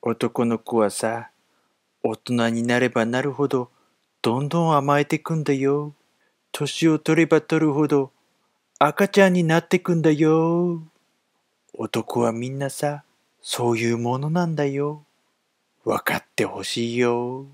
男の子はさ、大人になればなるほど、どんどん甘えてくんだよ。年を取れば取るほど、赤ちゃんになってくんだよ。男はみんなさ、そういうものなんだよ。分かってほしいよ。